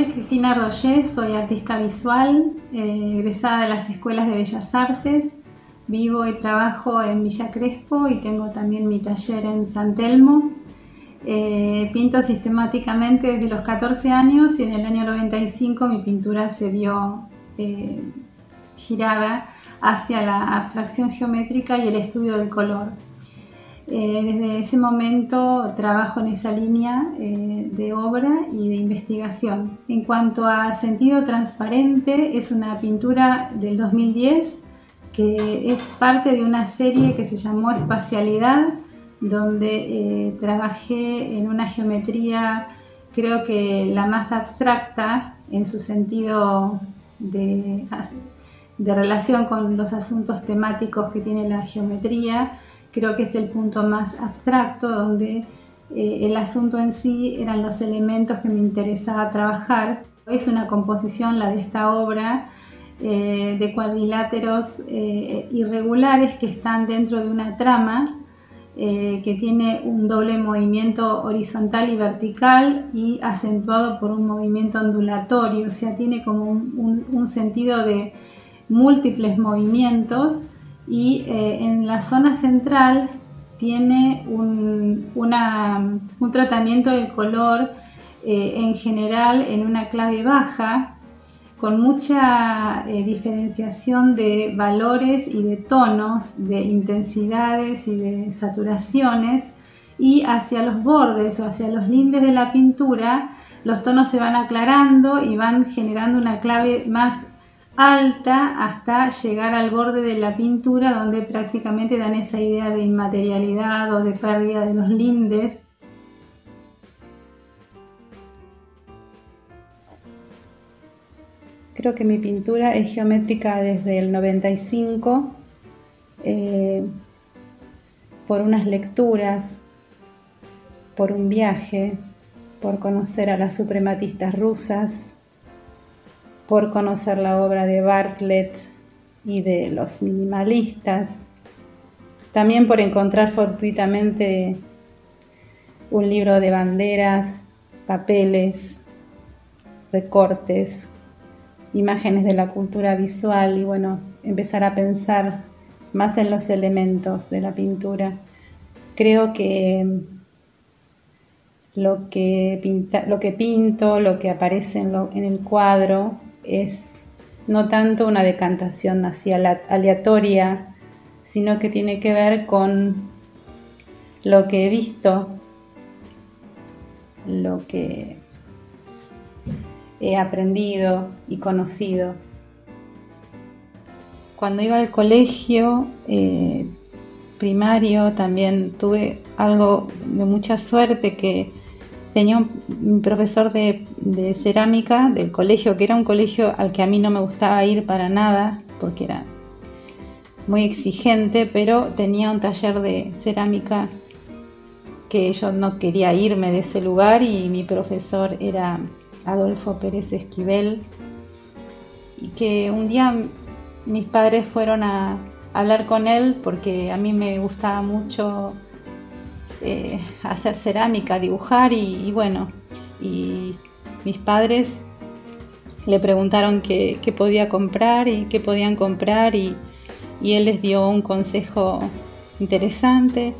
nombre es Cristina Roger, soy artista visual, eh, egresada de las escuelas de Bellas Artes. Vivo y trabajo en Villa Crespo y tengo también mi taller en San Telmo. Eh, pinto sistemáticamente desde los 14 años y en el año 95 mi pintura se vio eh, girada hacia la abstracción geométrica y el estudio del color. Eh, desde ese momento trabajo en esa línea de obra y de investigación. En cuanto a sentido transparente, es una pintura del 2010 que es parte de una serie que se llamó Espacialidad, donde eh, trabajé en una geometría creo que la más abstracta en su sentido de, relación con los asuntos temáticos que tiene la geometría, creo que es el punto más abstracto donde eh, el asunto en sí eran los elementos que me interesaba trabajar. Es una composición, la de esta obra, eh, de cuadriláteros irregulares que están dentro de una trama eh, que tiene un doble movimiento horizontal y vertical y acentuado por un movimiento ondulatorio, o sea, tiene como un, sentido de múltiples movimientos y eh, en la zona central tiene un, tratamiento del color eh, en general en una clave baja con mucha eh, diferenciación de valores y de tonos, de intensidades y de saturaciones, y hacia los bordes o hacia los lindes de la pintura, los tonos se van aclarando y van generando una clave más alta hasta llegar al borde de la pintura donde prácticamente dan esa idea de inmaterialidad o de pérdida de los lindes. Creo que mi pintura es geométrica desde el 95 eh, por unas lecturas, por un viaje, por conocer a las suprematistas rusas, por conocer la obra de Bartlett y de los minimalistas, también por encontrar fortuitamente un libro de banderas, papeles, recortes, imágenes de la cultura visual y bueno, empezar a pensar más en los elementos de la pintura. Creo que lo que, lo que pinto, lo que aparece en, en el cuadro es no tanto una decantación hacia la aleatoria, sino que tiene que ver con lo que he visto, lo que he aprendido y conocido. Cuando iba al colegio eh, primario también tuve algo de mucha suerte que tenía un profesor de, cerámica del colegio, que era un colegio al que a mí no me gustaba ir para nada, porque era muy exigente, pero tenía un taller de cerámica que yo no quería irme de ese lugar y mi profesor era Adolfo Pérez Esquivel, y que un día mis padres fueron a hablar con él porque a mí me gustaba mucho eh, hacer cerámica, dibujar y, bueno, y mis padres le preguntaron qué, podía comprar y qué podían comprar y, él les dio un consejo interesante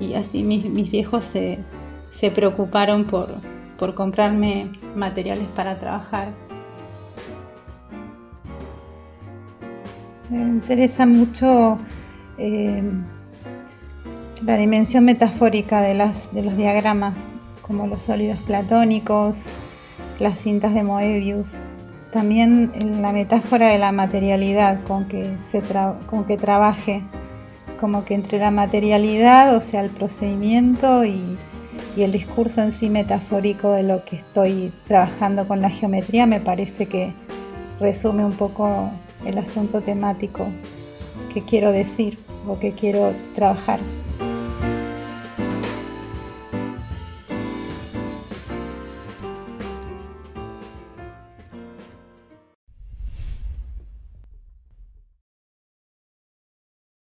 y así mis, viejos se preocuparon por, por comprarme materiales para trabajar. Me interesa mucho eh, la dimensión metafórica de, las, de los diagramas, como los sólidos platónicos, las cintas de Moebius. También la metáfora de la materialidad con que, se con que trabaje, como que entre la materialidad, o sea, el procedimiento y, y el discurso en sí metafórico de lo que estoy trabajando con la geometría me parece que resume un poco el asunto temático que quiero decir o que quiero trabajar.